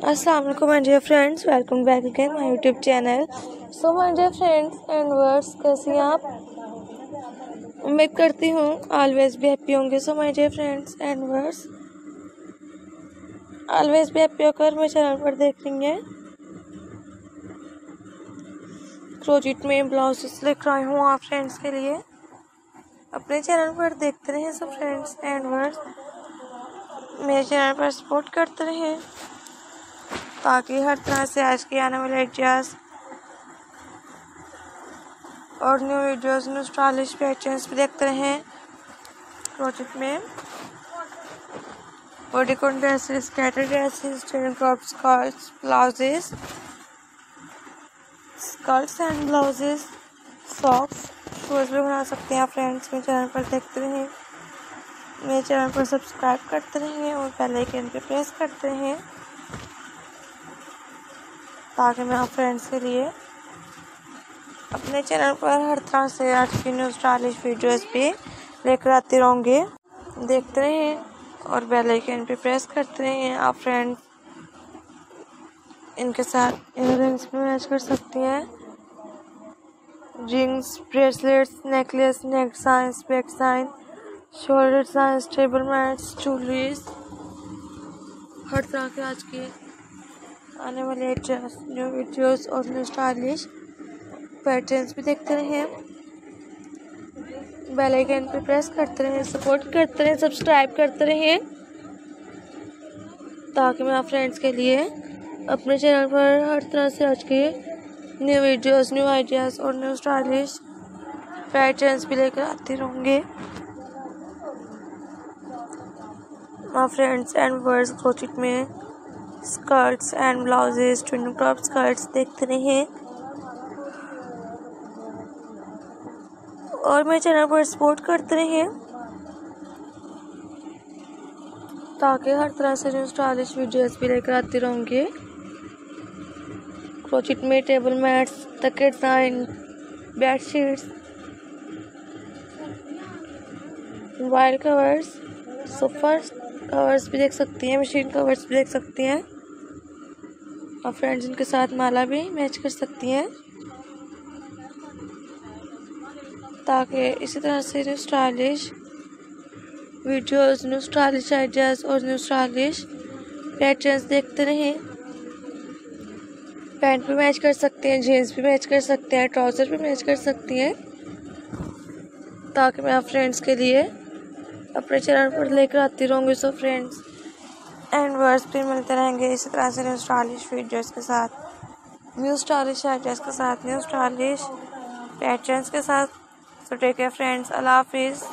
अस्सलाम वालेकुम my dear friends welcome back again my YouTube channel so my dear friends and words कैसी हैं आप? उम्मीद करती हूँ ऑलवेज भी हैप्पी होंगे। So my dear friends and words always भी हैप्पी होकर मेरे चैनल पर देख रही हैं। क्रोजिट में ब्लाउजेस लेकर आई हूँ आप फ्रेंड्स के लिए। अपने चैनल पर देखते रहें। सब फ्रेंड्स एंड वर्ड्स मेरे चैनल पर सपोर्ट करते रहें। ताकि हर तरह से आज के आने वाले आइडियाज़ और new videos new stylish patterns भी देखते रहें। प्रोजेक्ट में। Bodycon dresses skater dresses train crop skirts blouses skirts and blouses socks shoes भी बना सकते हैं आप फ्रेंड्स मेरे चैनल पर देखते रहें। मेरे चैनल पर सब्सक्राइब करते रहें और बेल आइकन पे प्रेस करते रहें। ताकि मैं फ्रेंड्स के लिए अपने चैनल पर हर तरह से आज की न्यूज़ स्टाइलिश वीडियोस भी लेकर आते रहूँगी। देखते रहें और बेल आइकन पे प्रेस करते रहें। आप फ्रेंड इनके साथ इयर रिंग्स भी मैच कर सकती हैं। Rings bracelets necklace neck science back sign shoulder science table mats jewelleries हर तरह के आज के आने वाले न्यू वीडियोस और न्यू स्टाइलिश पैटर्न्स भी देखते रहें बेल आइकन पे प्रेस करते रहें सपोर्ट करते रहें सब्सक्राइब करते रहें ताकि मैं आप फ्रेंड्स के लिए अपने चैनल पर हर तरह से आज के न्यू वीडियोस न्यू आइडियाज़ और न्यू स्टाइलिश पैटर्न्स भी लेकर आते रहूँगी। My friends and words crochet में skirts and blouses twin crop skirts देखते रहे और मेरे चैनल पर सपोर्ट करते रहे ताकि हर तरह से जो स्टाइलिश वीडियोस भी लेकर आती रहूँगी। क्रोचिट में table mats तकेट sign bed sheets mobile covers sofa covers भी देख सकती हैं मशीन कवर्स भी देख सकती हैं। और फ्रेंड्स इनके साथ माला भी मैच कर सकती हैं। ताकि इसी तरह से new stylish videos new stylish ideas और न्यू स्टाइलिश पैटर्न्स देखते रहें। पैंट भी मैच कर सकते हैं जीन्स भी मैच कर सकते हैं ट्राउज़र भी मैच कर सकती हैं। ताकि मैं आप फ्रेंड्स के लिए अपने चैनल पर लेकर आती रहूँगी सो फ्रेंड्स एंड वर्ड्स भी मिलते रहेंगे इसी तरह से न्यू स्टाइलिश वीडियोस के साथ. न्यू स्टाइलिश आइडियाज़ के साथ न्यू स्टाइलिश पैटर्न्स के साथ. सो टेक केयर फ्रेंड्स अल्लाह हाफिज़